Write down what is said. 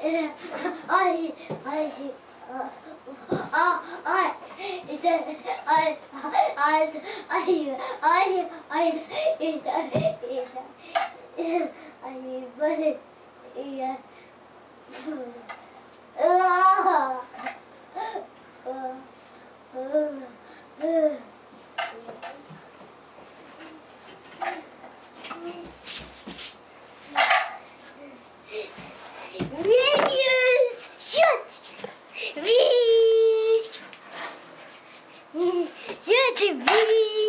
I, I, uh, I, I, I, I, I, I, I, I, I, I, I, I, I, I, I, Yeah! YouTube.